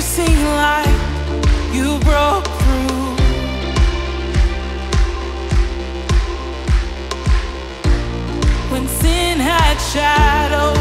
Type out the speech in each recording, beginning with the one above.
never seen like you broke through. When sin had shadows.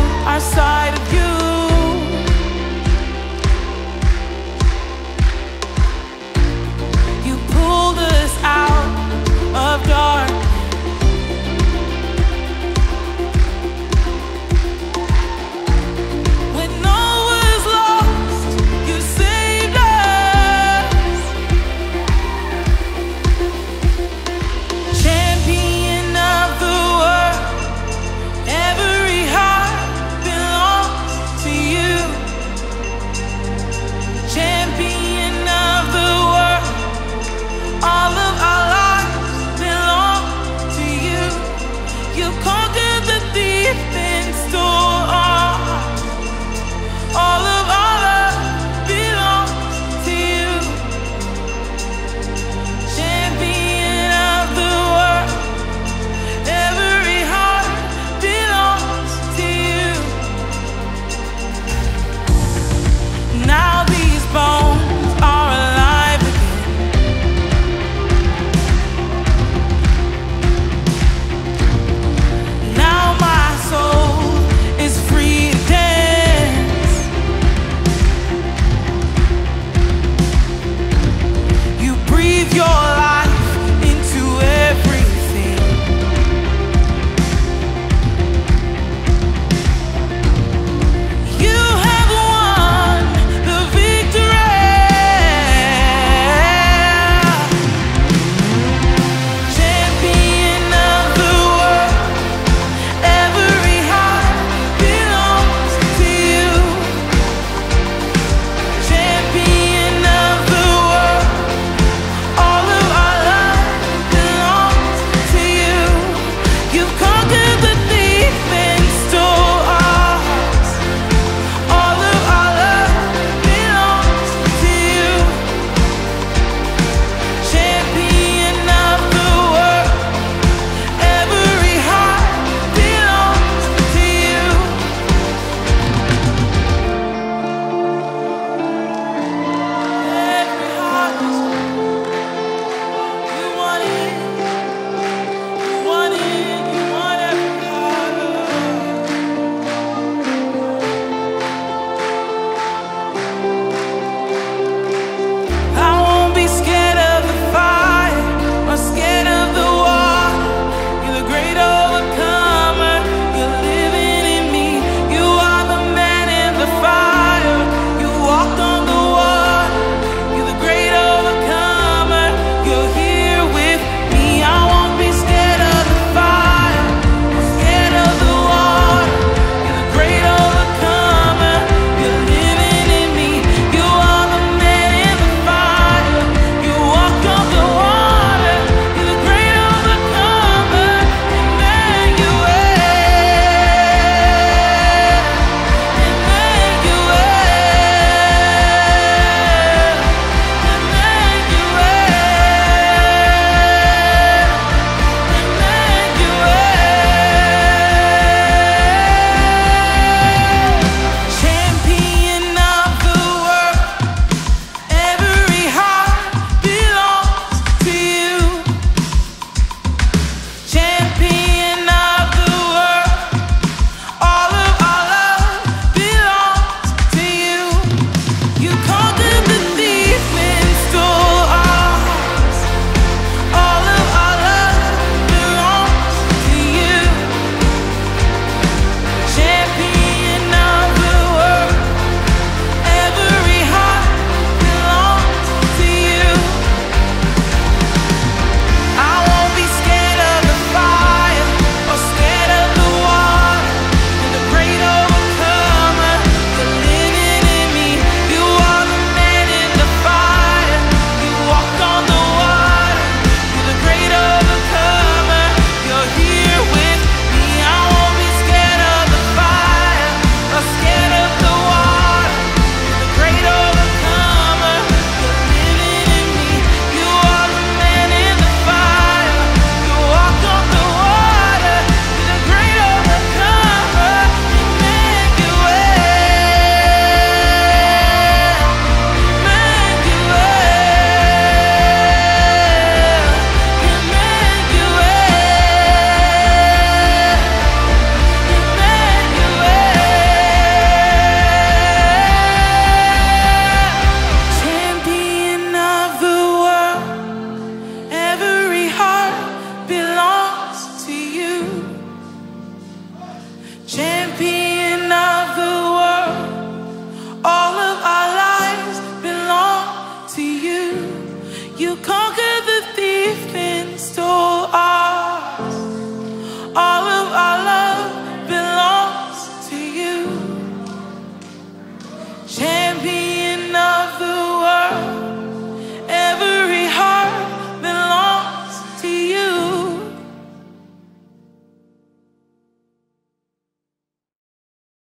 You conquer.